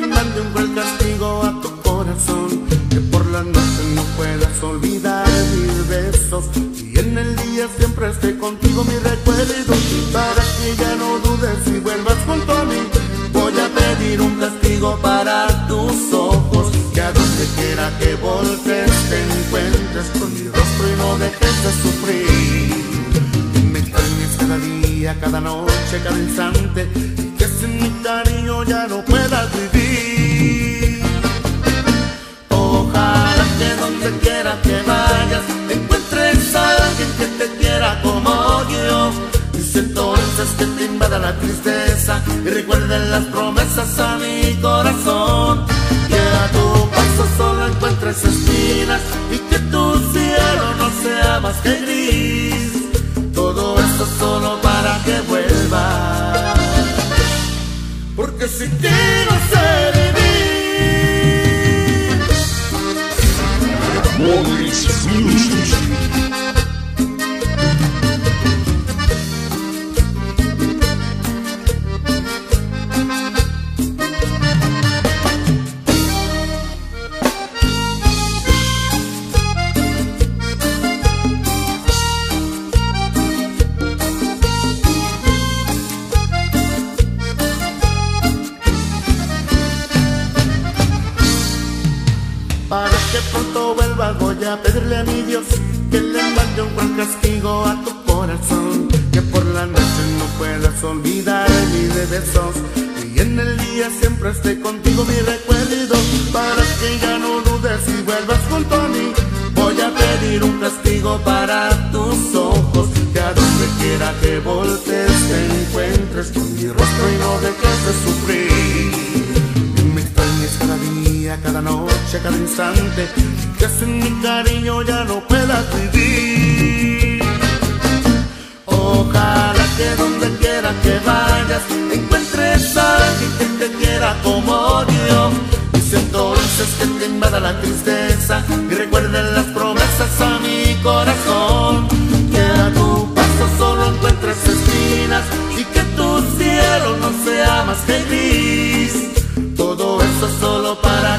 le mande un buen castigo a tu corazón. Que por la noche no puedas olvidar mis besos. Y en el día siempre esté contigo mi recuerdo. Para que ya no dudes y vuelvas junto a mí. Voy a pedir un castigo para tus ojos. Que a donde quiera que voltees te encuentres con mi rostro y no dejes de sufrir. Que cada día, cada noche, cada instante. Sin mi cariño ya no puedas vivir. Ojalá que donde quiera que vayas encuentres a alguien que te quiera como yo. Dice entonces que te invada la tristeza y recuerden las promesas a mi corazón. Que a tu paso solo encuentres espinas y que Porque si quiero ser vivir. Vuelvas voy a pedirle a mi Dios que le mande un buen castigo a tu corazón. Que por la noche no puedas olvidar ni de besos. Y en el día siempre esté contigo mi recuerdo. Para que ya no dudes y vuelvas junto a mí. Voy a pedir un castigo para tus noche, cada instante. Que sin mi cariño ya no puedas vivir. Ojalá que donde quiera que vayas encuentres a alguien que te quiera como yo. Dice entonces que te invada la tristeza y recuerden las promesas a mi corazón. Que a tu paso solo encuentres espinas y que tu cielo no sea más que gris. Todo eso solo para